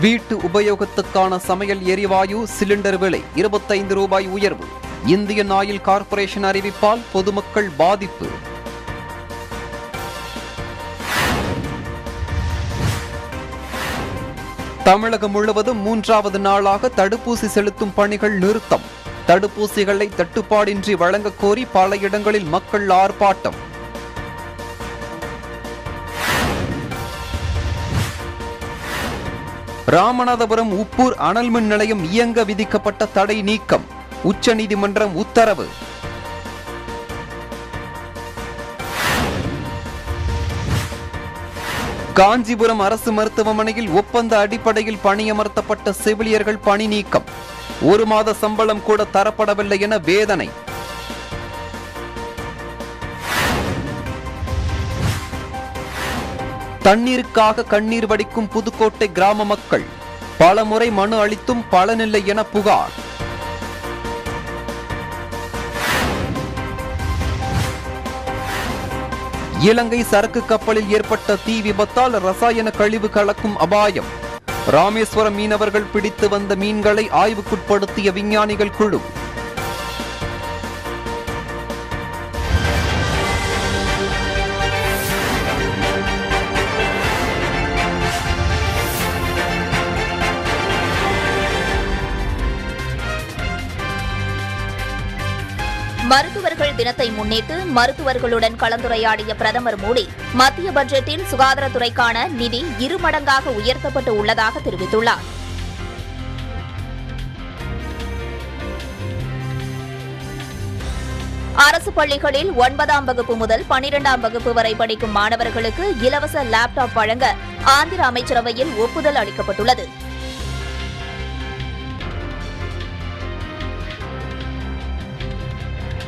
வீட்டு உபயோகத்துக்கான சமையல் எரிவாயு சிலிண்டர் விலை இருபத்தைந்து ரூபாய் உயர்வு. இந்தியன் ஆயில் கார்ப்பரேஷன் அறிவிப்பால் பொதுமக்கள் பாதிப்பு. தமிழகம் முழுவதும் மூன்றாவது நாளாக தடுப்பூசி செலுத்தும் பணிகள் நிறுத்தம். தடுப்பூசிகளை தட்டுப்பாடின்றி வழங்கக் கோரி பல இடங்களில் மக்கள் ஆர்ப்பாட்டம். ராமநாதபுரம் உப்பூர் அனல் மின் நிலையம் இயங்க விதிக்கப்பட்ட தடை நீக்கம். உச்சநீதிமன்றம் உத்தரவு. காஞ்சிபுரம் அரசு மருத்துவமனையில் ஒப்பந்த அடிப்படையில் பணியமர்த்தப்பட்ட செவிலியர்கள் பணி நீக்கம். ஒரு மாத சம்பளம் கூட தரப்படவில்லை என வேதனை. தண்ணீருக்காக கண்ணீர் வடிக்கும் புதுக்கோட்டை கிராம மக்கள் பல முறை மனு அளித்தும் பலனில்லை என புகார். இலங்கை சரக்கு கப்பலில் ஏற்பட்ட தீ விபத்தால் ரசாயன கழிவு கலக்கும் அபாயம். ராமேஸ்வரம் மீனவர்கள் பிடித்து வந்த மீன்களை ஆய்வுக்குட்படுத்திய விஞ்ஞானிகள் குழு. மருத்துவர்கள் தினத்தை முன்னிட்டு மருத்துவர்களுடன் கலந்துரையாடிய பிரதமர் மோடி மத்திய பட்ஜெட்டில் சுகாதாரத்துறைக்கான நிதி இருமடங்காக உயர்த்தப்பட்டு உள்ளதாக தெரிவித்துள்ளார். அரசு பள்ளிகளில் ஒன்பதாம் வகுப்பு முதல் பனிரெண்டாம் வகுப்பு வரை படிக்கும் மாணவர்களுக்கு இலவச லேப்டாப் வழங்க ஆந்திர அமைச்சரவையில் ஒப்புதல் அளிக்கப்பட்டுள்ளது.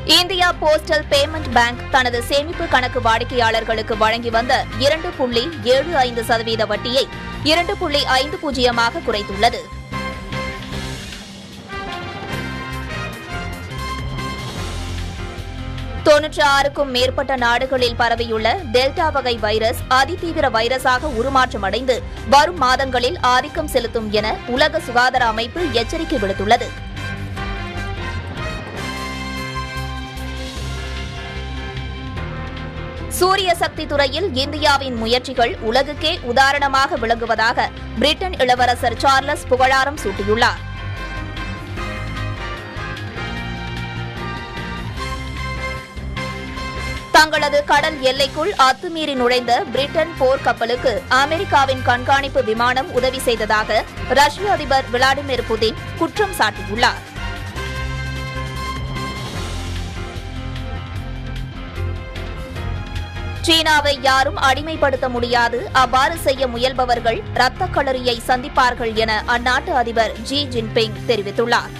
இந்தியா போஸ்டல் பேமெண்ட் பேங்க் தனது சேமிப்பு கணக்கு வாடிக்கையாளர்களுக்கு வழங்கி வந்த இரண்டு புள்ளி ஏழு ஐந்து சதவீத வட்டியை இரண்டு புள்ளி ஐந்து பூஜ்ஜியமாக குறைத்துள்ளது. தொன்னூற்று ஆறுக்கும் மேற்பட்ட நாடுகளில் பரவியுள்ள டெல்டா வகை வைரஸ் அதிதீவிர வைரஸாக உருமாற்றமடைந்து வரும் மாதங்களில் ஆதிக்கம் செலுத்தும் என உலக சுகாதார அமைப்பு எச்சரிக்கை விடுத்துள்ளது. சூரிய சக்தி துறையில் இந்தியாவின் முயற்சிகள் உலகுக்கே உதாரணமாக விளங்குவதாக பிரிட்டன் இளவரசர் சார்லஸ் புகழாரம் சூட்டியுள்ளார். தங்களது கடல் எல்லைக்குள் அத்துமீறி நுழைந்த பிரிட்டன் போர் கப்பலுக்கு அமெரிக்காவின் கண்காணிப்பு விமானம் உதவி செய்ததாக ரஷ்ய அதிபர் விளாடிமிர் புதின் குற்றம் சாட்டியுள்ளார். சீனாவை யாரும் அடிமைப்படுத்த முடியாது. அவ்வாறு செய்ய முயல்பவர்கள் இரத்த களரியை சந்திப்பார்கள் என அந்நாட்டு அதிபர் ஜி ஜின்பிங் தெரிவித்துள்ளார்.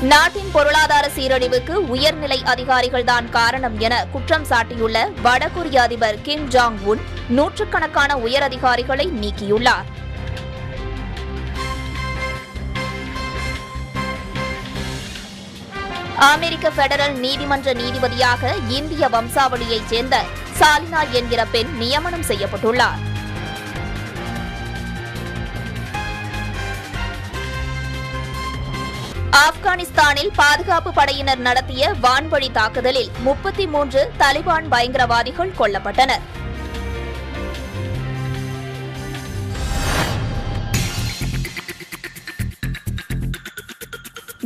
நாட்டின் பொருளாதார சீரழிவுக்கு உயர்நிலை அதிகாரிகள்தான் காரணம் என குற்றம் சாட்டியுள்ள வடகொரிய அதிபர் கிம் ஜாங் உன் நூற்றுக்கணக்கான உயர் அதிகாரிகளை நீக்கியுள்ளார். அமெரிக்க பெடரல் நீதிமன்ற நீதிபதியாக இந்திய வம்சாவளியைச் சேர்ந்த சாலினா என்கிற பெண் நியமனம் செய்யப்பட்டுள்ளார். ஆப்கானிஸ்தானில் பாதுகாப்பு படையினர் நடத்திய வான்வழி தாக்குதலில் முப்பத்தி மூன்று தலிபான் பயங்கரவாதிகள் கொல்லப்பட்டனர்.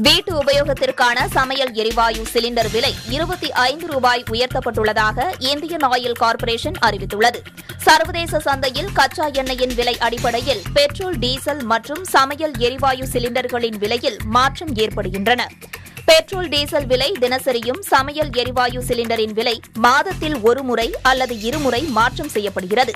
வீட்டு உபயோகத்திற்கான சமையல் எரிவாயு சிலிண்டர் விலை இருபத்தி ஐந்து ரூபாய் உயர்த்தப்பட்டுள்ளதாக இந்தியன் ஆயில் கார்ப்பரேஷன் அறிவித்துள்ளது. சர்வதேச சந்தையில் கச்சா எண்ணெயின் விலை அடிப்படையில் பெட்ரோல் டீசல் மற்றும் சமையல் எரிவாயு சிலிண்டர்களின் விலையில் மாற்றம் ஏற்படுகின்றன. பெட்ரோல் டீசல் விலை தினசரியும் சமையல் எரிவாயு சிலிண்டரின் விலை மாதத்தில் ஒரு முறை அல்லது இருமுறை மாற்றம் செய்யப்படுகிறது.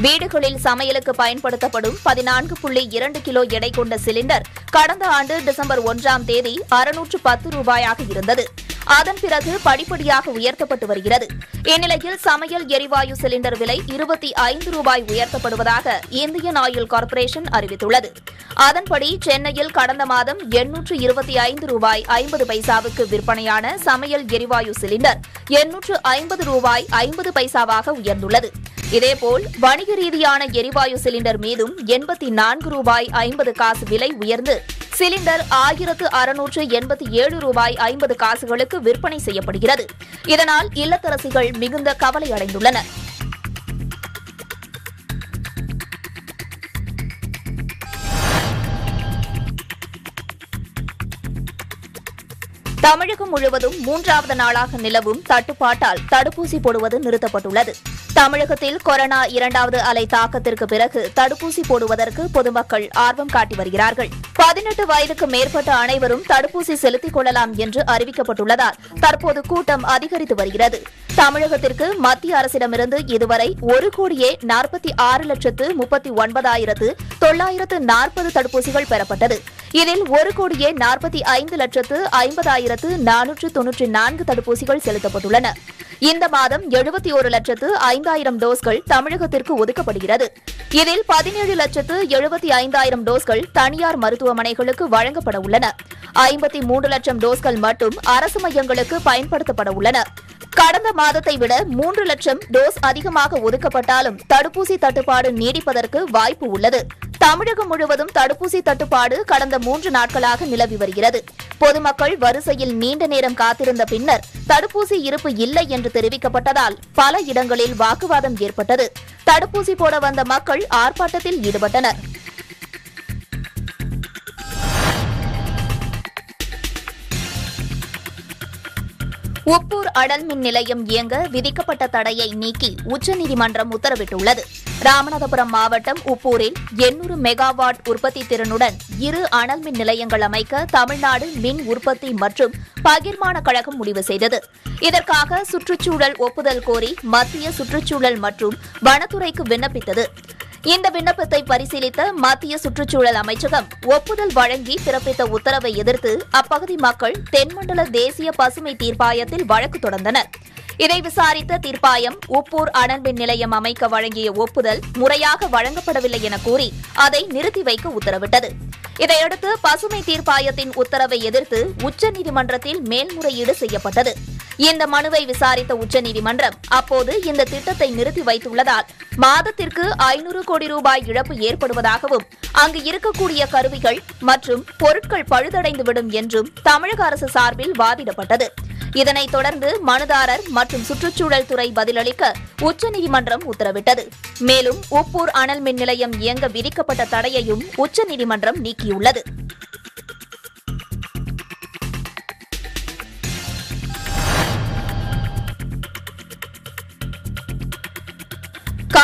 வீடுகளில் சமையலுக்கு பயன்படுத்தப்படும் பதினான்கு புள்ளி இரண்டு கிலோ எடை கொண்ட சிலிண்டர் கடந்த ஆண்டு டிசம்பர் ஒன்றாம் தேதி அறுநூற்று பத்து ரூபாயாக இருந்தது. அதன் பிறகு படிப்படியாக உயர்த்தப்பட்டு வருகிறது. இந்நிலையில் சமையல் எரிவாயு சிலிண்டர் விலை இருபத்தி ஐந்து ரூபாய் உயர்த்தப்படுவதாக இந்தியன் ஆயில் கார்ப்பரேஷன் அறிவித்துள்ளது. அதன்படி சென்னையில் கடந்த மாதம் எண்ணூற்று இருபத்தி ஐந்து ரூபாய் ஐம்பது பைசாவுக்கு விற்பனையான சமையல் எரிவாயு சிலிண்டர் எண்ணூற்று ஐம்பது ரூபாய் ஐம்பது பைசாவாக உயர்ந்துள்ளது. இதேபோல் வணிக வணிக ரீதியான எரிவாயு சிலிண்டர் மீதும் எண்பத்தி நான்கு ரூபாய் ஐம்பது காசு விலை உயர்ந்து சிலிண்டர் ஆயிரத்து அறுநூற்று எண்பத்தி ஏழு ரூபாய் ஐம்பது காசுகளுக்கு விற்பனை செய்யப்படுகிறது. இதனால் இல்லத்தரசிகள் மிகுந்த கவலை அடைந்துள்ளனர். தமிழகம் முழுவதும் மூன்றாவது நாளாக நிலவும் தட்டுப்பாட்டால் தடுப்பூசி போடுவது நிறுத்தப்பட்டுள்ளது. தமிழகத்தில் கொரோனா இரண்டாவது அலை தாக்கத்திற்கு பிறகு தடுப்பூசி போடுவதற்கு பொதுமக்கள் ஆர்வம் காட்டி வருகிறார்கள். பதினெட்டு வயதுக்கு மேற்பட்ட அனைவரும் தடுப்பூசி செலுத்திக் கொள்ளலாம் என்று அறிவிக்கப்பட்டுள்ளதால் தற்போது கூட்டம் அதிகரித்து வருகிறது. தமிழகத்திற்கு மத்திய அரசிடமிருந்து இதுவரை ஒரு கோடியே நாற்பத்தி ஆறு லட்சத்து முப்பத்தி ஒன்பதாயிரத்து தொள்ளாயிரத்து நாற்பது தடுப்பூசிகள் பெறப்பட்டது. இதில் ஒரு கோடியே நாற்பத்தி ஐந்து லட்சத்து ஐம்பதாயிரத்து நானூற்று தொன்னூற்றி நான்கு தடுப்பூசிகள் செலுத்தப்பட்டுள்ளன. இந்த மாதம் எழுபத்தி ஒரு லட்சத்து ஐந்தாயிரம் டோஸ்கள் தமிழகத்திற்கு ஒதுக்கப்படுகிறது. இதில் பதினேழு லட்சத்து எழுபத்தி ஐந்தாயிரம் டோஸ்கள் தனியார் மருத்துவ மருத்துவமனைகளுக்கு வழங்கப்பட உள்ளன. ஐம்பத்தி மூன்று லட்சம் டோஸ்கள் மட்டும் அரசு மையங்களுக்கு பயன்படுத்தப்பட உள்ளன. கடந்த மாதத்தை விட மூன்று லட்சம் டோஸ் அதிகமாக ஒதுக்கப்பட்டாலும் தடுப்பூசி தட்டுப்பாடு நீடிப்பதற்கு வாய்ப்பு உள்ளது. தமிழகம் முழுவதும் தடுப்பூசி தட்டுப்பாடு கடந்த மூன்று நாட்களாக நிலவி வருகிறது. பொதுமக்கள் வரிசையில் நீண்ட நேரம் காத்திருந்த பின்னர் தடுப்பூசி இருப்பு இல்லை என்று தெரிவிக்கப்பட்டதால் பல இடங்களில் வாக்குவாதம் ஏற்பட்டது. தடுப்பூசி போட வந்த மக்கள் ஆர்ப்பாட்டத்தில் ஈடுபட்டனர். உப்பூர் அனல் மின் நிலையம் இயங்க விதிக்கப்பட்ட தடையை நீக்கி உச்சநீதிமன்றம் உத்தரவிட்டுள்ளது. ராமநாதபுரம் மாவட்டம் உப்பூரில் எண்ணூறு மெகாவாட் உற்பத்தி திறனுடன் இரு அனல் மின் நிலையங்கள் அமைக்க தமிழ்நாடு மின் உற்பத்தி மற்றும் பகிர்மான கழகம் முடிவு செய்தது. இதற்காக சுற்றுச்சூழல் ஒப்புதல் கோரி மத்திய சுற்றுச்சூழல் மற்றும் வனத்துறைக்கு விண்ணப்பித்தது. இந்த விண்ணப்பத்தை பரிசீலித்த மத்திய சுற்றுச்சூழல் அமைச்சகம் ஒப்புதல் வழங்கி பிறப்பித்த உத்தரவை எதிர்த்து அப்பகுதி மக்கள் தென்மண்டல தேசிய பசுமை தீர்ப்பாயத்தில் வழக்கு தொடர்ந்தனர். இதை விசாரித்த தீர்ப்பாயம் உப்பூர் அனல்மின் நிலையம் அமைக்க வழங்கிய ஒப்புதல் முறையாக வழங்கப்படவில்லை என கூறி அதை நிறுத்தி வைக்க உத்தரவிட்டது. இதையடுத்து பசுமை தீர்ப்பாயத்தின் உத்தரவை எதிர்த்து உச்சநீதிமன்றத்தில் மேல்முறையீடு செய்யப்பட்டது. இந்த மனுவை விசாரித்த உச்சநீதிமன்றம் அப்போது இந்த திட்டத்தை நிறுத்தி வைத்துள்ளதால் மாதத்திற்கு ஐநூறு கோடி ரூபாய் இழப்பு ஏற்படுவதாகவும் அங்கு இருக்கக்கூடிய கருவிகள் மற்றும் பொருட்கள் பழுதடைந்துவிடும் என்றும் தமிழக அரசு சார்பில் வாதிடப்பட்டது. இதனைத் தொடர்ந்து மனுதாரர் மற்றும் சுற்றுச்சூழல் துறை பதிலளிக்க உச்சநீதிமன்றம் உத்தரவிட்டது. மேலும் உப்பூர் அனல் மின் நிலையம் இயங்க விதிக்கப்பட்ட தடையையும் உச்சநீதிமன்றம் நீக்கியுள்ளது.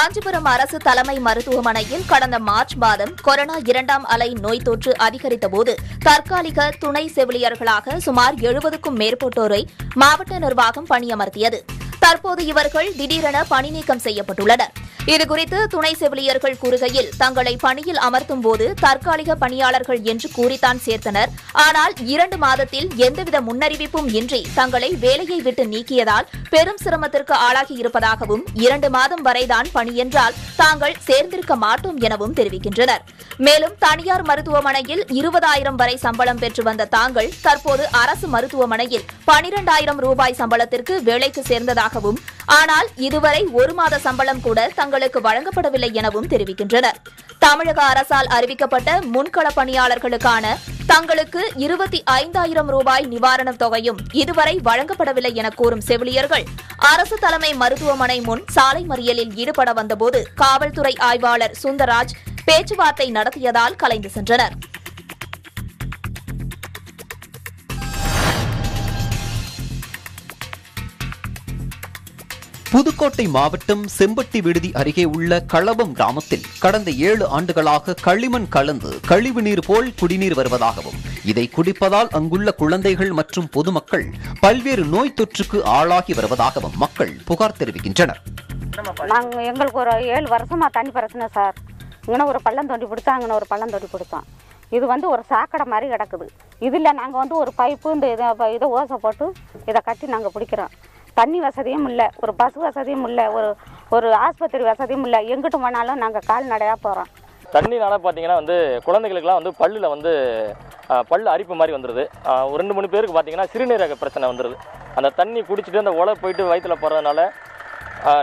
காஞ்சிபுரம் அரசு தலைமை மருத்துவமனையில் கடந்த மார்ச் மாதம் கொரோனா இரண்டாம் அலை நோய் தொற்று அதிகரித்தபோது தற்காலிக துணை செவிலியர்களாக சுமார் எழுபதுக்கும் மேற்பட்டோரை மாவட்ட நிர்வாகம் பணியமர்த்தியது. தற்போது இவர்கள் திடீரென பணி நீக்கம் செய்யப்பட்டுள்ளனா் இதுகுறித்து துணை செவிலியர்கள் கூறுகையில் தங்களை பணியில் அமர்த்தும் போது தற்காலிக பணியாளர்கள் என்று கூறித்தான் சேர்த்தனர். ஆனால் இரண்டு மாதத்தில் எந்தவித முன்னறிவிப்பும் இன்றி தங்களை வேலையை விட்டு நீக்கியதால் பெரும் சிரமத்திற்கு ஆளாகி இருப்பதாகவும் இரண்டு மாதம் வரைதான் பணி என்றால் தாங்கள் சேர்ந்திருக்க மாட்டோம் எனவும் தெரிவிக்கின்றனர். மேலும் தனியார் மருத்துவமனையில் இருபதாயிரம் வரை சம்பளம் பெற்று வந்த தாங்கள் தற்போது அரசு மருத்துவமனையில் பனிரெண்டாயிரம் ரூபாய் சம்பளத்திற்கு வேலைக்கு சேர்ந்ததாகவும் ஆனால் இதுவரை ஒரு மாத சம்பளம் கூட தங்கள் தங்களுக்கு வழங்கப்படவில்லை எனவும் தெரிவிக்கின்றனர். தமிழக அரசால் அறிவிக்கப்பட்ட முன்கள பணியாளர்களுக்கான தங்களுக்கு இருபத்தி ஐந்தாயிரம் ரூபாய் நிவாரணத் தொகையும் இதுவரை வழங்கப்படவில்லை என கூறும் செவிலியர்கள் அரசு தலைமை மருத்துவமனை முன் சாலை மறியலில் ஈடுபட வந்தபோது காவல்துறை ஆய்வாளர் சுந்தராஜ் பேச்சுவார்த்தை நடத்தியதால் கலைந்து சென்றனர். புதுக்கோட்டை மாவட்டம் செம்பட்டி விடுதி அருகே உள்ள களபம் கிராமத்தில் கடந்த ஏழு ஆண்டுகளாக களிமண் கலந்து கழிவுநீர் போல் குடிநீர் வருவதாகவும் இதை குடிப்பதால் அங்குள்ள குழந்தைகள் மற்றும் பொதுமக்கள் பல்வேறு நோய் தொற்றுக்கு ஆளாகி வருவதாகவும் மக்கள் புகார் தெரிவிக்கின்றனர். நாங்கள் எங்களுக்கு ஒரு ஏழு வருஷமா தண்ணி பிரச்சனை சார். இங்கே ஒரு பள்ளம் தோண்டி பிடிச்சோம் அங்கே ஒரு பள்ளம் தோண்டி பிடிச்சோம். இது வந்து ஒரு சாக்கடை மாதிரி கிடக்குது. இதில் நாங்கள் வந்து ஒரு பைப்பு இந்த இதை இதை ஓசை போட்டு இதை கட்டி நாங்கள் பிடிக்கிறோம். தண்ணி வசதியும் இல்லை ஒரு பஸ் வசதியும் இல்லை ஒரு ஒரு ஆஸ்பத்திரி வசதியும் இல்லை. எங்கிட்டு போனாலும் நாங்கள் கால்நடையாக போகிறோம் தண்ணினால பார்த்தீங்கன்னா வந்து குழந்தைகளுக்குலாம் வந்து பல்லில் வந்து பல் பல்லு அரிப்பு மாதிரி வந்துடுது ஒரு ரெண்டு மூணு பேருக்கு பார்த்தீங்கன்னா சிறுநீரக பிரச்சனை வந்துடுது அந்த தண்ணி குடிச்சிட்டு அந்த உலை போயிட்டு வயிற்றில் போகிறதுனால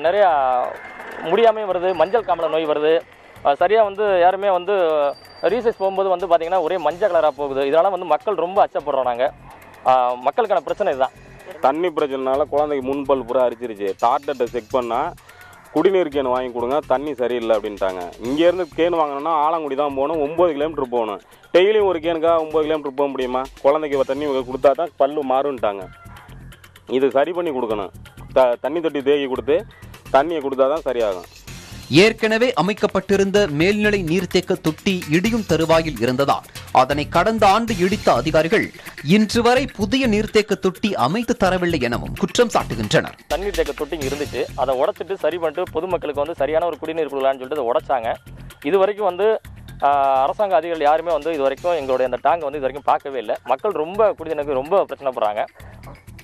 நிறையா முடியாமையும் வருது மஞ்சள் காமலை நோய் வருது. சரியாக வந்து யாருமே வந்து ரீசர்ச் போகும்போது வந்து பார்த்திங்கன்னா ஒரே மஞ்சள் கலராக போகுது. இதனால் வந்து மக்கள் ரொம்ப அச்சப்படுறோம் நாங்கள் மக்களுக்கான பிரச்சனை இதுதான். தண்ணி பிரச்சனைனால குழந்தைக்கு முன்பல் பூரா அரிச்சிருச்சு. டாக்டர்கிட்ட செக் பண்ணால் குடிநீர் கேன் வாங்கி கொடுங்க தண்ணி சரியில்லை அப்படின்ட்டாங்க. இங்கேருந்து கேன் வாங்கினோம்னா ஆலங்குடி தான் போகணும் ஒம்பது கிலோமீட்டர் போகணும். டெய்லியும் ஒரு கேனுக்காக ஒம்பது கிலோமீட்டர் போக முடியுமா? குழந்தைக்கு தண்ணி கொடுத்தா தான் பல்லு மாறுன்ட்டாங்க. இது சரி பண்ணி கொடுக்கணும். த தண்ணி தொட்டி தேக்கி கொடுத்து தண்ணியை கொடுத்தா தான் சரியாகும். ஏற்கனவே அமைக்கப்பட்டிருந்த மேல்நிலை நீர்த்தேக்க தொட்டி இடியும் தருவாயில் இருந்ததால் அதனை கடந்த ஆண்டு இடித்த அதிகாரிகள் இன்று வரை புதிய நீர்த்தேக்க தொட்டி அமைத்து தரவில்லை எனவும் குற்றம் சாட்டுகின்றனர். தண்ணீர் தேக்க தொட்டி இருந்துச்சு. அதை உடைச்சிட்டு சரி பண்ணிட்டு பொதுமக்களுக்கு வந்து சரியான ஒரு குடிநீர் கொடுக்கலான்னு சொல்லிட்டு அதை உடைச்சாங்க. இது வரைக்கும் வந்து அரசாங்க அதிகாரிகள் யாருமே வந்து இது வரைக்கும் எங்களுடைய அந்த டேங்கை வந்து இது வரைக்கும் பார்க்கவே இல்லை. மக்கள் ரொம்ப குடிநீருக்கு ரொம்ப பிரச்சனைப்படுறாங்க.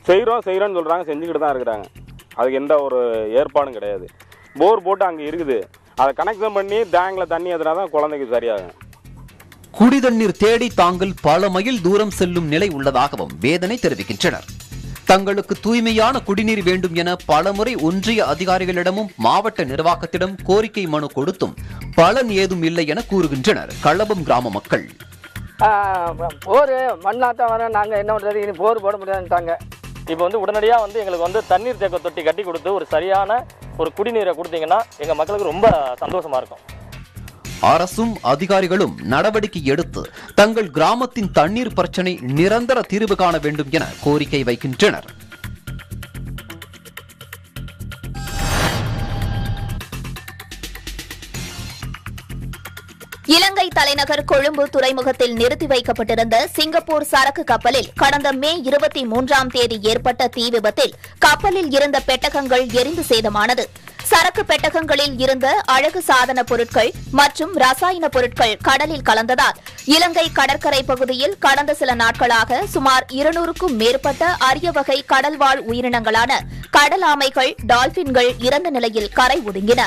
செய்கிறோம் செய்கிறோன்னு சொல்கிறாங்க செஞ்சுக்கிட்டு தான் இருக்கிறாங்க. அதுக்கு எந்த ஒரு ஏற்பாடும் கிடையாது. போர் போட்டு அங்கே இருக்குது. அதை கனெக்ஷன் பண்ணி டேங்கில் தண்ணி எதுனா தான் குழந்தைக்கு சரியாகும். குடிதண்ணீர் தேடி தாங்கள் பல மைல் தூரம் செல்லும் நிலை உள்ளதாகவும் வேதனை தெரிவிக்கின்றனர். தங்களுக்கு தூய்மையான குடிநீர் வேண்டும் என பலமுறை ஒன்றிய அதிகாரிகளிடமும் மாவட்ட நிர்வாகத்திடம் கோரிக்கை மனு கொடுத்தும் பலன் ஏதும் இல்லை என கூறுகின்றனர். களபம் கிராம மக்கள். போர் மண்ணாட்டம் வர நாங்கள் என்ன பண்ணுறது இனி போர் போட முடியாதுன்ட்டாங்க. இப்போ வந்து உடனடியாக வந்து எங்களுக்கு வந்து தண்ணீர் தேக்க தொட்டி கட்டி கொடுத்து ஒரு சரியான ஒரு குடிநீரை கொடுத்தீங்கன்னா எங்கள் மக்களுக்கு ரொம்ப சந்தோஷமா இருக்கும். அரசும் அதிகாரிகளும் நடவடிக்கை எடுத்து தங்கள் கிராமத்தின் தண்ணீர் பிரச்சனை நிரந்தர தீர்வு காண வேண்டும் என கோரிக்கை வைக்கின்றனர். தலைநகர் கொழும்பு துறைமுகத்தில் நிறுத்தி வைக்கப்பட்டிருந்த சிங்கப்பூர் சரக்கு கப்பலில் கடந்த மே இருபத்தி மூன்றாம் தேதி ஏற்பட்ட தீ விபத்தில் கப்பலில் இருந்த பெட்டகங்கள் எரிந்து சேதமானது. சரக்கு பெட்டகங்களில் இருந்த அழகு சாதன பொருட்கள் மற்றும் ரசாயன பொருட்கள் கடலில் கலந்ததால் இலங்கை கடற்கரை பகுதியில் கடந்த சில நாட்களாக சுமார் இருநூறுக்கும் மேற்பட்ட அரிய வகை கடல்வாழ் உயிரினங்களான கடல் ஆமைகள் டால்பின்கள் இறந்த நிலையில் கரை ஒதுங்கின.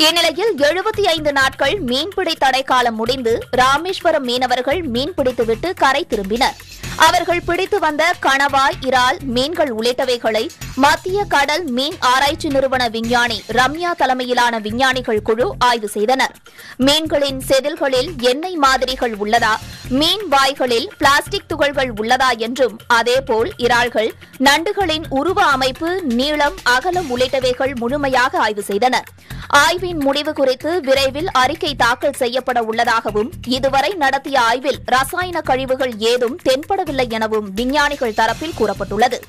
இந்நிலையில் எழுபத்தி ஐந்து நாட்கள் மீன்பிடி காலம் முடிந்து ராமேஸ்வரம் மீனவர்கள் மீன்பிடித்துவிட்டு கரை திரும்பினர். அவர்கள் பிடித்து வந்த கணவாய் இறால் மீன்கள் உள்ளிட்டவைகளை மத்திய கடல் மீன் ஆராய்ச்சி நிறுவன விஞ்ஞானி ரம்யா தலைமையிலான விஞ்ஞானிகள் குழு ஆய்வு செய்தனர். மீன்களின் செதில்களில் எண்ணெய் மாதிரிகள் உள்ளதா மீன் வாய்களில் பிளாஸ்டிக் துகள்கள் உள்ளதா என்றும் அதேபோல் இறால்கள் நண்டுகளின் உருவ அமைப்பு நீளம் அகலம் உள்ளிட்டவைகள் முழுமையாக ஆய்வு செய்தனர். ஆய்வின் முடிவு குறித்து விரைவில் அறிக்கை தாக்கல் செய்யப்பட உள்ளதாகவும் இதுவரை நடத்திய ஆய்வில் ரசாயன கழிவுகள் ஏதும் தென்படவில்லை எனவும் விஞ்ஞானிகள் தரப்பில் கூறப்பட்டுள்ளது.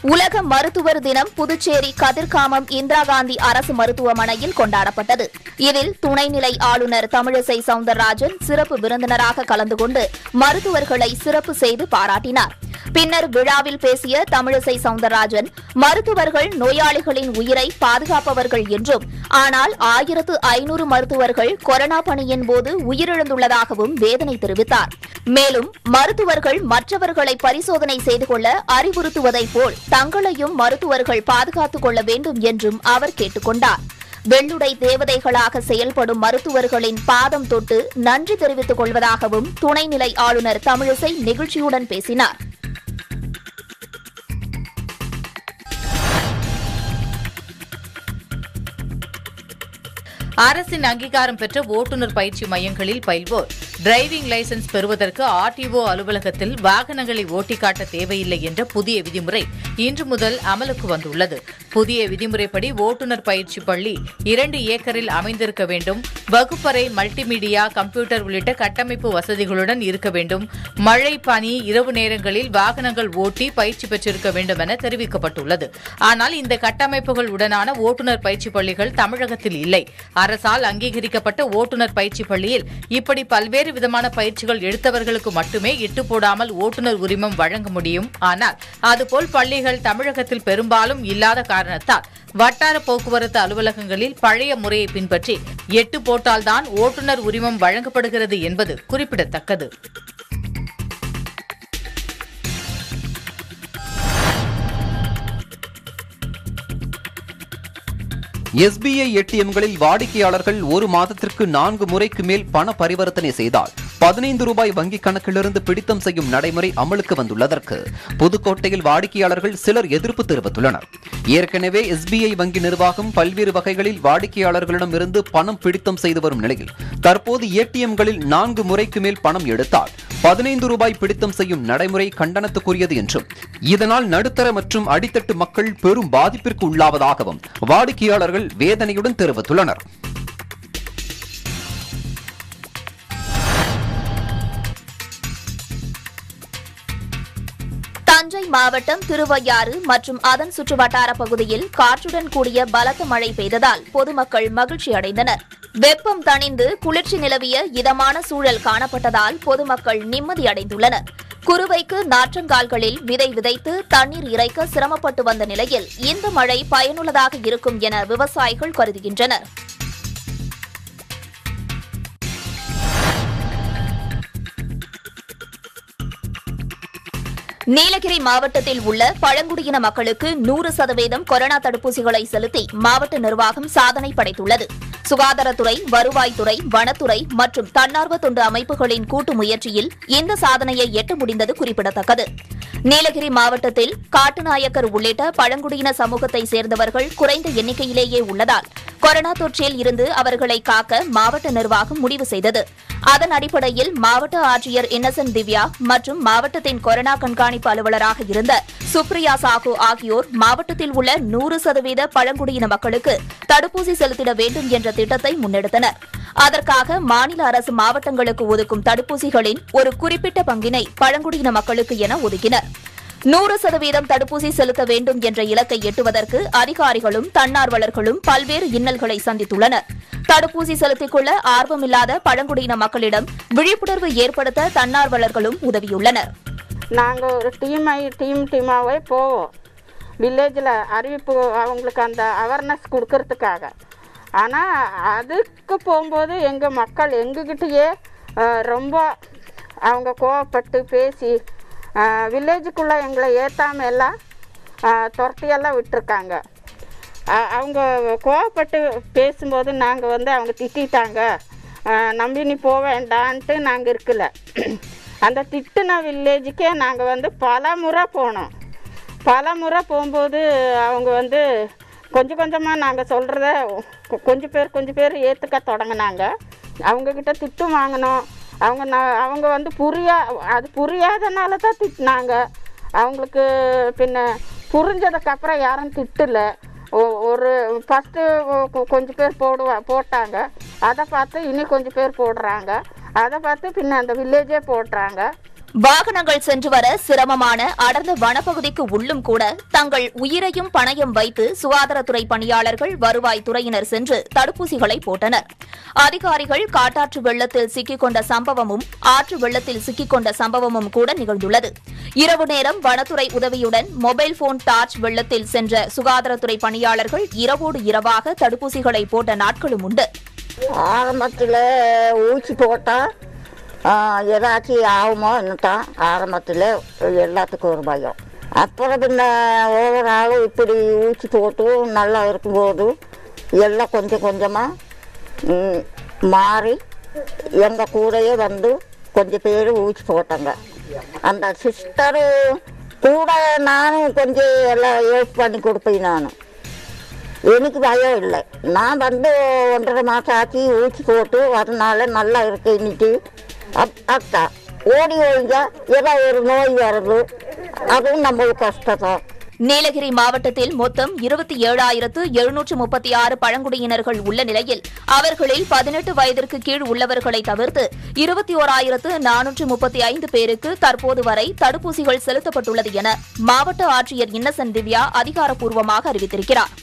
உலக மருத்துவர் தினம் புதுச்சேரி கதிர்காமம் இந்திரா காந்தி அரசு மருத்துவமனையில் கொண்டாடப்பட்டது. இதில் துணைநிலை ஆளுநர் தமிழிசை சவுந்தரராஜன் சிறப்பு விருந்தினராக கலந்து கொண்டு மருத்துவர்களை சிறப்பு செய்து பாராட்டினார். பின்னர் விழாவில் பேசிய தமிழிசை சவுந்தரராஜன் மருத்துவர்கள் நோயாளிகளின் உயிரை பாதுகாப்பவர்கள் என்றும் ஆனால் ஆயிரத்து ஐநூறு மருத்துவர்கள் கொரோனா பணியின் போது உயிரிழந்துள்ளதாகவும் வேதனை தெரிவித்தார். மேலும் மருத்துவர்கள் மற்றவர்களை பரிசோதனை செய்து கொள்ள அறிவுறுத்துவதைப் போல் தங்களையும் மருத்துவர்கள் பாதுகாத்துக் கொள்ள வேண்டும் என்றும் அவர் கேட்டுக் கொண்டார். வெள்ளுடை தேவதைகளாக செயல்படும் மருத்துவர்களின் பாதம் தொட்டு நன்றி தெரிவித்துக் கொள்வதாகவும் துணைநிலை ஆளுநர் தமிழிசை நெகிழ்ச்சியுடன் பேசினார். அரசின் அங்கீகாரம் பெற்ற ஓட்டுநர் பயிற்சி மையங்களில் பயில்வோர். டிரைவிங் லைசென்ஸ் பெறுவதற்கு ஆர்டிஓ அலுவலகத்தில் வாகனங்களை ஓட்டிக்காட்ட தேவையில்லை என்ற புதிய விதிமுறை இன்று முதல் அமலுக்கு வந்துள்ளது. புதிய விதிமுறைப்படி ஓட்டுநர் பயிற்சி பள்ளி இரண்டு ஏக்கரில் அமைந்திருக்க வேண்டும். வகுப்பறை மல்டிமீடியா கம்ப்யூட்டர் உள்ளிட்ட கட்டமைப்பு வசதிகளுடன் இருக்க வேண்டும். மழை பனி இரவு நேரங்களில் வாகனங்கள் ஓட்டி பயிற்சி பெற்றிருக்க வேண்டும் என தெரிவிக்கப்பட்டுள்ளது. ஆனால் இந்த கட்டமைப்புகள் உடனான ஓட்டுநர் பயிற்சி பள்ளிகள் தமிழகத்தில் இல்லை. அரசால் அங்கீகரிக்கப்பட்ட ஓட்டுநர் பயிற்சி பள்ளியில் இப்படி பல்வேறு விதமான பயிற்சிகள் எடுத்தவர்களுக்கு மட்டுமே இட்டு போடாமல் ஓட்டுநர் உரிமம் வழங்க முடியும். ஆனால் அதுபோல் பள்ளிகள் தமிழகத்தில் பெரும்பாலும் இல்லாத காரணத்தால் வட்டார போக்குவரத்து அலுவலகங்களில் பழைய முறையை பின்பற்றி எட்டு போட்டால்தான் ஓட்டுநர் உரிமம் வழங்கப்படுகிறது என்பது குறிப்பிடத்தக்கது. எஸ்பிஐ ஏடிஎம்களில் வாடிக்கையாளர்கள் ஒரு மாதத்திற்கு நான்கு முறைக்கு மேல் பண பரிவர்த்தனை செய்தால் பதினைந்து ரூபாய் வங்கிக் கணக்கிலிருந்து பிடித்தம் செய்யும் நடைமுறை அமலுக்கு வந்துள்ளதற்கு புதுக்கோட்டையில் வாடிக்கையாளர்கள் சிலர் எதிர்ப்பு தெரிவித்துள்ளனர். ஏற்கனவே எஸ்பிஐ வங்கி நிர்வாகம் பல்வேறு வகைகளில் வாடிக்கையாளர்களிடமிருந்து பணம் பிடித்தம் செய்து வரும் நிலையில் தற்போது ஏடிஎம்களில் நான்கு முறைக்கு மேல் பணம் எடுத்தால் பதினைந்து ரூபாய் பிடித்தம் செய்யும் நடைமுறை கண்டனத்துக்குரியது என்றும் இதனால் நடுத்தர மற்றும் அடித்தட்டு மக்கள் பெரும் பாதிப்பிற்கு உள்ளாவதாகவும் வாடிக்கையாளர்கள் வேதனையுடன் தெரிவித்துள்ளனர். தஞ்சை மாவட்டம் திருவையாறு மற்றும் அதன் சுற்றுவட்டார பகுதியில் காற்றுடன் கூடிய பலத்த மழை பெய்ததால் பொதுமக்கள் மகிழ்ச்சி அடைந்தனர். வெப்பம் தணிந்து குளிர்ச்சி நிலவிய இதமான சூழல் காணப்பட்டதால் பொதுமக்கள் நிம்மதி அடைந்துள்ளனர். குறுவைக்கு நாற்றங்கால்களில் விதை விதைத்து தண்ணீர் இறைக்க சிரமப்பட்டு வந்த நிலையில் இந்த மழை பயனுள்ளதாக இருக்கும் என விவசாயிகள் கருதுகின்றனர். நீலகிரி மாவட்டத்தில் உள்ள பழங்குடியின மக்களுக்கு நூறு சதவீதம் கொரோனா தடுப்பூசிகளை செலுத்தி மாவட்ட நிர்வாகம் சாதனை படைத்துள்ளது. சுகாதாரத்துறை வருவாய்த்துறை வனத்துறை மற்றும் தன்னார்வ தொண்டு அமைப்புகளின் கூட்டு முயற்சியில் இந்த சாதனையை எட்ட முடிந்தது குறிப்பிடத்தக்கது. நீலகிரி மாவட்டத்தில் காட்டுநாயக்கர் உள்ளிட்ட பழங்குடியின சமூகத்தை சேர்ந்தவர்கள் குறைந்த எண்ணிக்கையிலேயே உள்ளதால் கொரோனா தொற்றில் இருந்து அவர்களை காக்க மாவட்ட நிர்வாகம் முடிவு செய்தது. அதன் அடிப்படையில் மாவட்ட ஆட்சியர் இன்னசென்ட் திவ்யா மற்றும் மாவட்டத்தின் கொரோனா கண்காணிப்பு அலுவலராக இருந்த சுப்ரியா சாகு ஆகியோர் மாவட்டத்தில் உள்ள நூறு சதவீத பழங்குடியின மக்களுக்கு தடுப்பூசி செலுத்திட வேண்டும் என்ற திட்டத்தை முன்னெடுத்தனர். அதற்காக மாநில அரசு மாவட்டங்களுக்கு ஒதுக்கும் தடுப்பூசிகளின் ஒரு குறிப்பிட்ட பங்கினை பழங்குடியின மக்களுக்கு என ஒதுக்கினர். நூறு சதவீதம் தடுப்பூசி செலுத்த வேண்டும் என்ற இலக்கை எட்டுவதற்கு அதிகாரிகளும் தன்னார்வலர்களும் பல்வேறு இன்னல்களை சந்தித்துள்ளனர். தடுப்பூசி செலுத்திக் கொள்ள ஆர்வமில்லாத பழங்குடியின மக்களிடம் விழிப்புணர்வு ஏற்படுத்த தன்னார்வலர்களும் உதவியுள்ளனர். நாங்கள் ஒரு டீம் டீம் டீமாகவே போவோம். வில்லேஜில் அறிவிப்பு அவங்களுக்கு அந்த அவேர்னஸ் கொடுக்கறதுக்காக. ஆனால் அதுக்கு போகும்போது எங்கள் மக்கள் எங்ககிட்டயே ரொம்ப அவங்க கோவப்பட்டு பேசி வில்லேஜுக்குள்ளே எங்களை ஏற்றாம எல்லாம் துரத்தியெல்லாம் விட்டுருக்காங்க. அவங்க கோவப்பட்டு பேசும்போது நாங்கள் வந்து அவங்க திட்டிட்டாங்க. நம்பி நீ போக வேண்டான்ட்டு நாங்கள் இருக்கல. அந்த திட்டுன வில்லேஜுக்கே நாங்கள் வந்து பல முறை போனோம். பல முறை போகும்போது அவங்க வந்து கொஞ்சம் கொஞ்சமாக நாங்கள் சொல்கிறத கொஞ்சம் பேர் கொஞ்சம் பேர் ஏற்றுக்க தொடங்கினாங்க. அவங்கக்கிட்ட திட்டு வாங்கினோம். அவங்க நான் அவங்க வந்து புரியா அது புரியாதனால தான் திட்டினாங்க. அவங்களுக்கு பின்ன புரிஞ்சதுக்கப்புறம் யாரும் திட்டல. ஒ- ஒரு ஃபஸ்ட்டு கொஞ்சம் பேர் போடுவா போட்டாங்க. அதை பார்த்து இனி கொஞ்சம் பேர் போடுறாங்க. அதை பார்த்து பின்ன அந்த வில்லேஜே போடுறாங்க. வாகனங்கள் சென்று வர சிரமமான அடர்ந்த வனப்பகுதிக்கு உள்ளும் கூட தங்கள் உயிரையும் பணயம் வைத்து சுகாதாரத்துறை பணியாளர்கள் வருவாய்த்துறையினர் சென்று தடுப்பூசிகளை போட்டனர். அதிகாரிகள் காட்டாற்று வெள்ளத்தில் சிக்கிக்கொண்ட சம்பவமும் ஆற்று வெள்ளத்தில் சிக்கிக்கொண்ட சம்பவமும் கூட நிகழ்ந்துள்ளது. இரவு நேரம் வனத்துறை உதவியுடன் மொபைல் போன் டார்ச் வெள்ளத்தில் சென்ற சுகாதாரத்துறை பணியாளர்கள் இரவோடு இரவாக தடுப்பூசிகளை போட்ட நாட்களும் உண்டு. ஆரம்பத்தில் ஊசி போட்டால் ஏதாச்சும் ஆகுமோ தான் ஆரம்பத்தில் எல்லாத்துக்கும் ஒரு பயம். அப்புறம் பின்ன ஒவ்வொரு ஆளும் இப்படி ஊசி போட்டு நல்லா இருக்கும்போது எல்லாம் கொஞ்சம் கொஞ்சமாக மாறி எங்கள் கூடையே வந்து கொஞ்சம் பேர் ஊசி போட்டாங்க. அந்த சிஸ்டரு கூட நானும் கொஞ்சம் எல்லாம் ஹெல்ப் பண்ணி கொடுப்பேன் நான். எனக்கு பயம் இல்லை. நான் வந்து ஒன்றரை மாதம் ஆச்சு ஊசி போட்டு அதனால நல்லா இருக்கு இன்னைக்கு அக்கா ஓடி ஏதோ ஒரு நோய் வருது. அதுவும் நம்மளுக்கு கஷ்டம் தான் நீலகிரி மாவட்டத்தில் மொத்தம் இருபத்தி ஏழாயிரத்து எழுநூற்று முப்பத்தி ஆறு பழங்குடியினர்கள் உள்ள நிலையில் அவர்களில் பதினெட்டு வயதிற்கு கீழ் உள்ளவர்களை தவிர்த்து இருபத்தி ஓராயிரத்து நானூற்று முப்பத்தி ஐந்து பேருக்கு தற்போது வரை தடுப்பூசிகள் செலுத்தப்பட்டுள்ளது என மாவட்ட ஆட்சியர் இன்னசென்ட் திவ்யா அதிகாரப்பூர்வமாக அறிவித்திருக்கிறார்.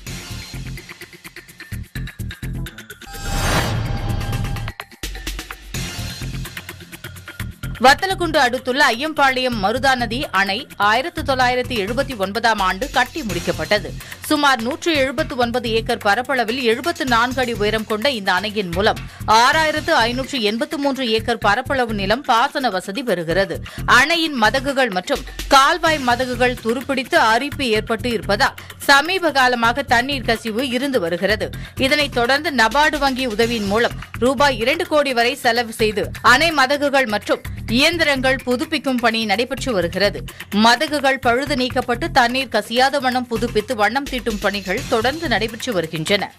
வத்தலகுண்டு அடுத்துள்ள ஐயம்பாளையம் மருதா நதி அணை ஆயிரத்து தொள்ளாயிரத்து எழுபத்தி ஒன்பதாம் ஆண்டு கட்டி முடிக்கப்பட்டது. சுமார் நூற்று எழுபத்து ஒன்பது ஏக்கர் பரப்பளவில் எழுபத்து நான்கு அடி உயரம் கொண்ட இந்த அணையின் மூலம் ஆறாயிரத்து ஐநூற்று எண்பத்து மூன்று ஏக்கர் பரப்பளவு நிலம் பாசன வசதி பெறுகிறது. அணையின் மதகுகள் மற்றும் கால்வாய் மதகுகள் துருப்பிடித்து அரிப்பு ஏற்பட்டு இருப்பதால் சமீப காலமாக தண்ணீர் கசிவு இருந்து வருகிறது. இதனைத் தொடர்ந்து நபார்டு வங்கி உதவியின் மூலம் ரூபாய் இரண்டு கோடி வரை செலவு செய்து அணை மதகுகள் மற்றும் இயந்திரங்கள் புதுப்பிக்கும் பணி நடைபெற்று வருகிறது. மதகுகள் பழுது நீக்கப்பட்டு தண்ணீர் கசியாத வண்ணம் புதுப்பித்து வண்ணம் தீட்டும் பணிகள் தொடர்ந்து நடைபெற்று வருகின்றன.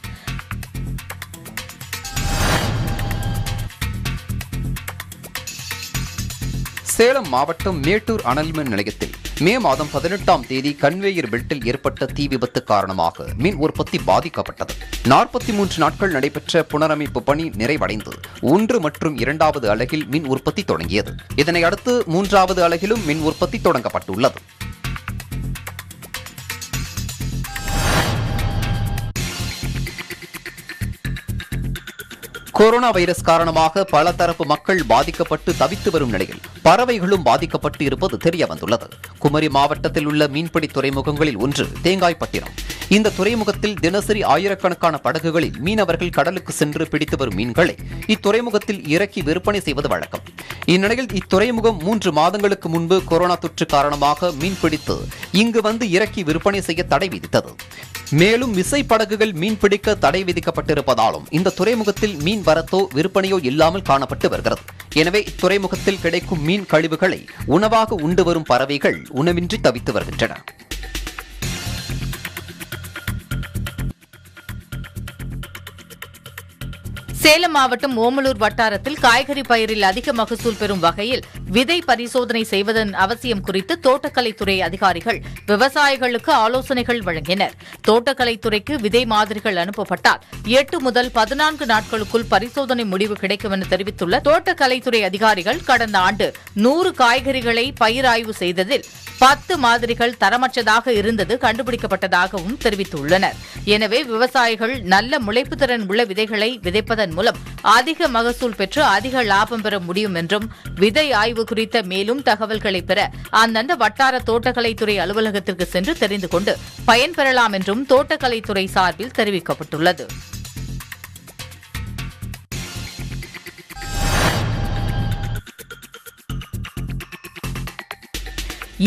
சேலம் மாவட்டம் மேட்டூர் அனல்மின் நிலையத்தில் மே மாதம் பதினெட்டாம் தேதி கன்வேயர் பெல்ட்டில் ஏற்பட்ட தீ விபத்து காரணமாக மின் உற்பத்தி பாதிக்கப்பட்டது. நாற்பத்தி மூன்று நாட்கள் நடைபெற்ற புனரமைப்பு பணி நிறைவடைந்து ஒன்று மற்றும் இரண்டாவது அலகில் மின் உற்பத்தி தொடங்கியது. இதனை அடுத்து மூன்றாவது அலகிலும் மின் உற்பத்தி தொடங்கப்பட்டுள்ளது. கொரோனா வைரஸ் காரணமாக பல தரப்பு மக்கள் பாதிக்கப்பட்டு தவித்து வரும் நிலையில் பறவைகளும் பாதிக்கப்பட்டு இருப்பது தெரிய வந்துள்ளது குமரி மாவட்டத்தில் உள்ள மீன்பிடி துறைமுகங்களில் ஒன்று தேங்காய்பட்டினம். இந்த துறைமுகத்தில் தினசரி ஆயிரக்கணக்கான படகுகளில் மீனவர்கள் கடலுக்கு சென்று பிடித்து வரும் மீன்களை இத்துறைமுகத்தில் இறக்கி விற்பனை செய்வது வழக்கம். இந்நிலையில் இத்துறைமுகம் மூன்று மாதங்களுக்கு முன்பு கொரோனா தொற்று காரணமாக மீன்பிடித்து இங்கு வந்து இறக்கி விற்பனை செய்ய தடை விதித்தது. மேலும் விசை படகுகள் மீன்பிடிக்க தடை விதிக்கப்பட்டிருப்பதாலும் இந்த துறைமுகத்தில் மீன் வரத்தோ விற்பனையோ இல்லாமல் காணப்பட்டு வருகிறது. எனவே துறைமுகத்தில் கிடைக்கும் மீன் கழிவுகளை உணவாக உண்டு வரும் பறவைகள் உணவின்றி தவித்து வருகின்றன. சேலம் மாவட்டம் ஓமலூர் வட்டாரத்தில் காய்கறி பயிரில் அதிக மகசூல் பெறும் வகையில் விதை பரிசோதனை செய்வதன் அவசியம் குறித்து தோட்டக்கலைத்துறை அதிகாரிகள் விவசாயிகளுக்கு ஆலோசனைகள் வழங்கினர். தோட்டக்கலைத்துறைக்கு விதை மாதிரிகள் அனுப்பப்பட்டால் எட்டு முதல் பதினான்கு நாட்களுக்குள் பரிசோதனை முடிவு கிடைக்கும் என தெரிவித்துள்ள தோட்டக்கலைத்துறை அதிகாரிகள் கடந்த ஆண்டு நூறு காய்கறிகளை பயிராய்வு செய்ததில் பத்து மாதிரிகள் தரமற்றதாக இருந்தது கண்டுபிடிக்கப்பட்டதாகவும் தெரிவித்துள்ளனர். எனவே விவசாயிகள் நல்ல முளைப்பு திறன் உள்ள விதைகளை விதைப்பதன் மூலம் அதிக மகசூல் பெற்று அதிக லாபம் பெற முடியும் என்றும் விதை ஆய்வு குறித்த மேலும் தகவல்களை பெற அந்தந்த வட்டார தோட்டக்கலைத்துறை அலுவலகத்திற்கு சென்று தெரிந்து கொண்டு பயன்பெறலாம் என்றும் தோட்டக்கலைத்துறை சார்பில் தெரிவிக்கப்பட்டுள்ளது.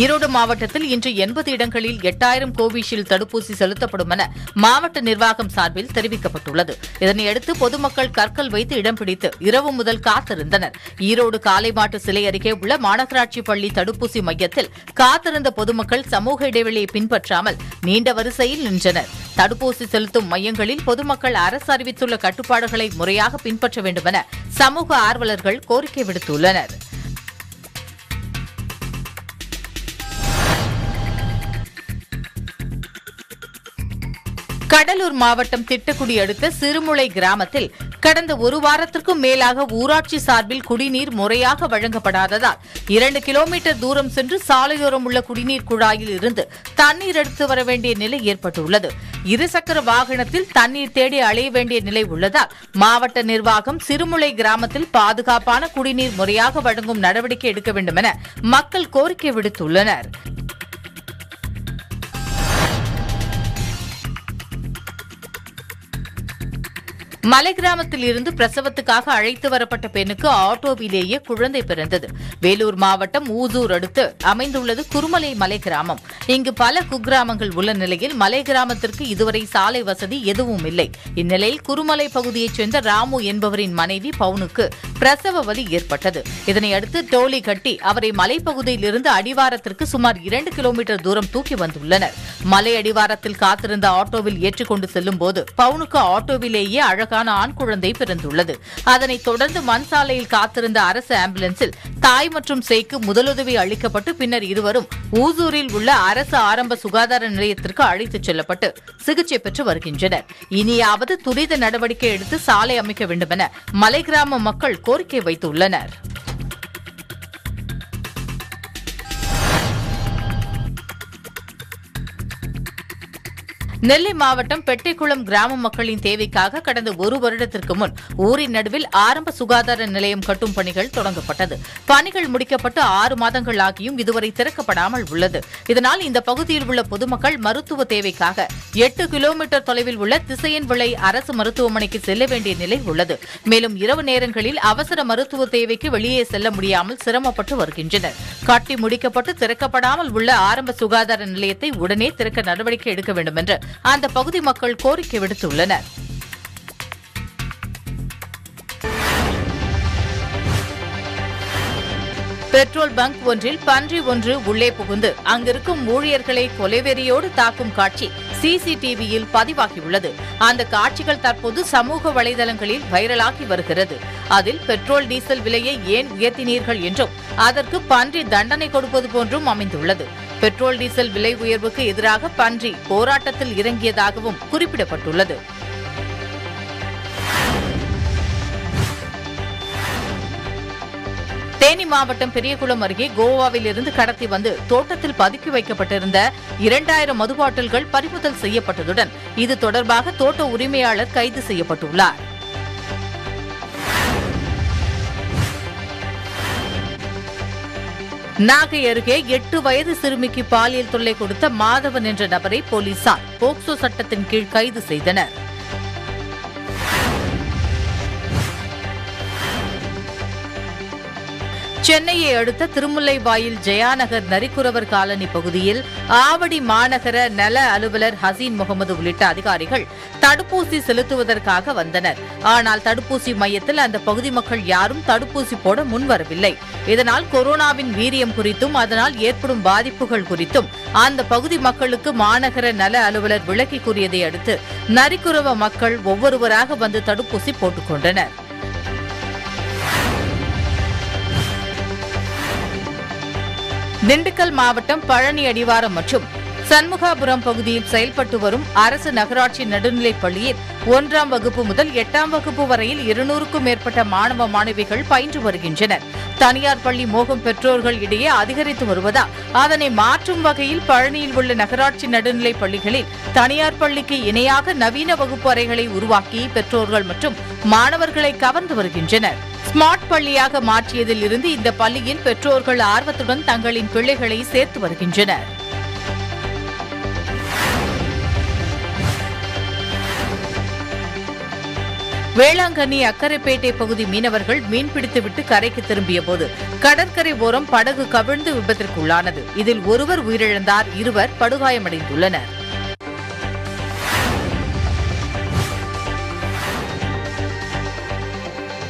ஈரோடு மாவட்டத்தில் இன்று எண்பது இடங்களில் எட்டாயிரம் கோவிஷீல்டு தடுப்பூசி செலுத்தப்படும் என மாவட்ட நிர்வாகம் சார்பில் தெரிவிக்கப்பட்டுள்ளது. இதனையடுத்து பொதுமக்கள் கற்கள் வைத்து இடம் பிடித்து இரவு முதல் காத்திருந்தனர். ஈரோடு காலைமாட்டு சிலை அருகே உள்ள மாநகராட்சி பள்ளி தடுப்பூசி மையத்தில் காத்திருந்த பொதுமக்கள் சமூக இடைவெளியை பின்பற்றாமல் நீண்ட வரிசையில் நின்றனர். தடுப்பூசி செலுத்தும் மையங்களில் பொதுமக்கள் அரசு அறிவித்துள்ள கட்டுப்பாடுகளை முறையாக பின்பற்ற வேண்டும் என சமூக ஆர்வலர்கள் கோரிக்கை விடுத்துள்ளனா் கடலூர் மாவட்டம் திட்டக்குடி அடுத்த சிறுமுளை கிராமத்தில் கடந்த ஒரு வாரத்திற்கும் மேலாக ஊராட்சி சார்பில் குடிநீர் முறையாக வழங்கப்படாததால் இரண்டு கிலோமீட்டர் தூரம் சென்று சாலையோரம் உள்ள குடிநீர் குழாயில் இருந்து தண்ணீர் எடுத்து வர வேண்டிய நிலை ஏற்பட்டுள்ளது. இருசக்கர வாகனத்தில் தண்ணீர் தேடி அலைய வேண்டிய நிலை உள்ளதால் மாவட்ட நிர்வாகம் சிறுமுளை கிராமத்தில் பாதுகாப்பான குடிநீர் முறையாக வழங்கும் நடவடிக்கை எடுக்க வேண்டும் என மக்கள் கோரிக்கை விடுத்துள்ளனர். மலை கிராமத்தில் இருந்து பிரசவத்துக்காக அழைத்து வரப்பட்ட பெண்ணுக்கு ஆட்டோவிலேயே குழந்தை பிறந்தது. வேலூர் மாவட்டம் ஊதூர் அடுத்து அமைந்துள்ளது குருமலை மலை கிராமம் இங்கு பல குக்கிராமங்கள் உள்ள நிலையில் மலை கிராமத்திற்கு இதுவரை சாலை வசதி எதுவும் இல்லை. இந்நிலையில் குருமலை பகுதியைச் சேர்ந்த ராமு என்பவரின் மனைவி பவுனுக்கு பிரசவ வலி ஏற்பட்டது. இதனையடுத்து டோலி கட்டி அவரை மலைப்பகுதியிலிருந்து அடிவாரத்திற்கு சுமார் இரண்டு கிலோமீட்டர் தூரம் தூக்கி வந்துள்ளனர். மலை அடிவாரத்தில் காத்திருந்த ஆட்டோவில் ஏற்றிக்கொண்டு செல்லும் போது பவுனுக்கு ஆட்டோவிலேயே வயதுக்கான ஆண் குழந்தை பிறந்துள்ளது. அதனைத் தொடர்ந்து மண் சாலையில் காத்திருந்த அரசு ஆம்புலன்ஸில் தாய் மற்றும் சேய்க்கு முதலுதவி அளிக்கப்பட்டு பின்னர் இருவரும் ஊசூரில் உள்ள அரசு ஆரம்ப சுகாதார நிலையத்திற்கு அழைத்துச் செல்லப்பட்டு சிகிச்சை பெற்று வருகின்றனர். இனியாவது துரித நடவடிக்கை எடுத்து சாலை அமைக்க வேண்டுமென மலை கிராம மக்கள் கோரிக்கை வைத்துள்ளனர். நெல்லை மாவட்டம் பெட்டைக்குளம் கிராம மக்களின் தேவைக்காக கடந்த ஒரு வருடத்திற்கு முன் ஊரின் நடுவில் ஆரம்ப சுகாதார நிலையம் கட்டும் பணிகள் தொடங்கப்பட்டது. பணிகள் முடிக்கப்பட்டு ஆறு மாதங்கள் ஆகியும் இதுவரை திறக்கப்படாமல் உள்ளது. இதனால் இந்த பகுதியில் உள்ள பொதுமக்கள் மருத்துவ தேவைக்காக எட்டு கிலோமீட்டர் தொலைவில் உள்ள திசையன் விளை அரசு மருத்துவமனைக்கு செல்ல வேண்டிய நிலை உள்ளது. மேலும் இரவு நேரங்களில் அவசர மருத்துவ தேவைக்கு வெளியே செல்ல முடியாமல் சிரமப்பட்டு வருகின்றனர். கட்டி முடிக்கப்பட்டு திறக்கப்படாமல் உள்ள ஆரம்ப சுகாதார நிலையத்தை உடனே திறக்க நடவடிக்கை எடுக்க வேண்டும் என்று அந்த பகுதி மக்கள் கோரிக்கை விடுத்துள்ளனர். பெட்ரோல் பங்க் ஒன்றில் பன்றி ஒன்று உள்ளே புகுந்து அங்கிருக்கும் ஊழியர்களை கொலைவெறியோடு தாக்கும் காட்சி சிசிடிவியில் பதிவாகியுள்ளது. அந்த காட்சிகள் தற்போது சமூக வலைதளங்களில் வைரலாகி வருகிறது. அதில் பெட்ரோல் டீசல் விலையை ஏன் உயர்த்தினீர்கள் என்றும் அதற்கு பன்றி தண்டனை கொடுப்பது போன்றும் அமைந்துள்ளது. பெட்ரோல் டீசல் விலை உயர்வுக்கு எதிராக பன்றி போராட்டத்தில் இறங்கியதாகவும் குறிப்பிடப்பட்டுள்ளது. தேனி மாவட்டம் பெரியகுளம் அருகே கோவாவில் இருந்து கடத்தி வந்து தோட்டத்தில் பதுக்கி வைக்கப்பட்டிருந்த இரண்டாயிரம் மதுபாட்டில்கள் பறிமுதல் செய்யப்பட்டதுடன் இது தொடர்பாக தோட்ட உரிமையாளர் கைது செய்யப்பட்டுள்ளார். நாகை அருகே எட்டு வயது சிறுமிக்கு பாலியல் தொல்லை கொடுத்த மாதவன் என்ற நபரை போலீசார் போக்சோ சட்டத்தின் கீழ் கைது செய்தனர். சென்னையை அடுத்த திருமுல்லைவாயில் ஜெயாநகர் நரிக்குறவர் காலனி பகுதியில் ஆவடி மாநகர நல அலுவலர் ஹசீன் முகமது உள்ளிட்ட அதிகாரிகள் தடுப்பூசி செலுத்துவதற்காக வந்தனர். ஆனால் தடுப்பூசி மையத்தில் அந்த பகுதி மக்கள் யாரும் தடுப்பூசி போட முன்வரவில்லை. இதனால் கொரோனாவின் வீரியம் குறித்தும் அதனால் ஏற்படும் பாதிப்புகள் குறித்தும் அந்த பகுதி மக்களுக்கு மாநகர நல அலுவலர் விளக்கி கூறியதை அடுத்து நரிக்குறவ மக்கள் ஒவ்வொருவராக வந்து தடுப்பூசி போட்டுக் கொண்டனர். திண்டுக்கல் மாவட்டம் பழனி அடிவாரம் மற்றும் சண்முகாபுரம் பகுதியில் செயல்பட்டு வரும் அரசு நகராட்சி நடுநிலைப் பள்ளியில் ஒன்றாம் வகுப்பு முதல் எட்டாம் வகுப்பு வரையில் இருநூறுக்கும் மேற்பட்ட மாணவ மாணவிகள் பயின்று வருகின்றனர். தனியார் பள்ளி மோகம் பெற்றோர்கள் இடையே அதிகரித்து வருவதால் அதனை மாற்றும் வகையில் பழனியில் உள்ள நகராட்சி நடுநிலைப் பள்ளிகளில் தனியார் பள்ளிக்கு இணையாக நவீன வகுப்பு அறைகளை உருவாக்கி பெற்றோர்கள் மற்றும் மாணவர்களை கவர்ந்து வருகின்றனர். ஸ்மார்ட் பள்ளியாக மாற்றியதில் இருந்து இந்த பள்ளியில் பெற்றோர்கள் ஆர்வத்துடன் தங்களின் பிள்ளைகளை சேர்த்து வருகின்றனர். வேளாங்கண்ணி அக்கரைப்பேட்டை பகுதி மீனவர்கள் மீன்பிடித்துவிட்டு கரைக்கு திரும்பிய போது கடற்கரை ஓரம் படகு கவிழ்ந்து விபத்திற்குள்ளானது. இதில் ஒருவர் உயிரிழந்தார் இருவர் படுகாயமடைந்துள்ளனர்.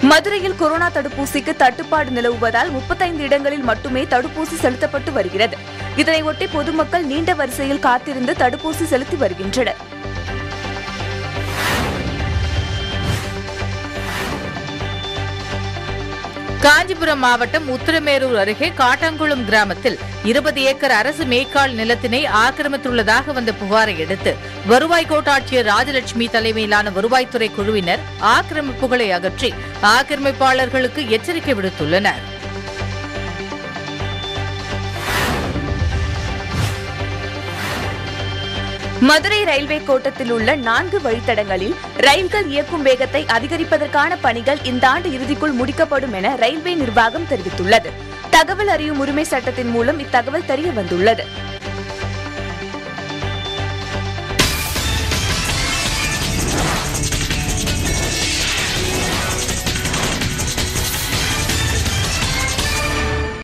மதுரையில் கொரோனா தடுப்பூசிக்கு தட்டுப்பாடு நிலவுவதால் முப்பத்தைந்து இடங்களில் மட்டுமே தடுப்பூசி செலுத்தப்பட்டு வருகிறது. இதனையொட்டி பொதுமக்கள் நீண்ட வரிசையில் காத்திருந்து தடுப்பூசி செலுத்தி வருகின்றனர். காஞ்சிபுரம் மாவட்டம் உத்திரமேரூர் அருகே காட்டாங்குளம் கிராமத்தில் இருபது ஏக்கர் அரசு மேய்க்கால் நிலத்தினை ஆக்கிரமித்துள்ளதாக வந்த புகாரை அடுத்து வருவாய் கோட்டாட்சியர் ராஜலட்சுமி தலைமையிலான வருவாய்த்துறை குழுவினர் ஆக்கிரமிப்புகளை அகற்றி ஆக்கிரமிப்பாளர்களுக்கு எச்சரிக்கை விடுத்துள்ளனர். மதுரை ரயில்வே கோட்டத்தில் உள்ள நான்கு வழித்தடங்களில் ரயில்கள் இயக்கும் வேகத்தை அதிகரிப்பதற்கான பணிகள் இந்த ஆண்டு இறுதிக்குள் முடிக்கப்படும் என ரயில்வே நிர்வாகம் தெரிவித்துள்ளது. தகவல் அறியும் உரிமை சட்டத்தின் மூலம் இத்தகவல் தெரிய வந்துள்ளது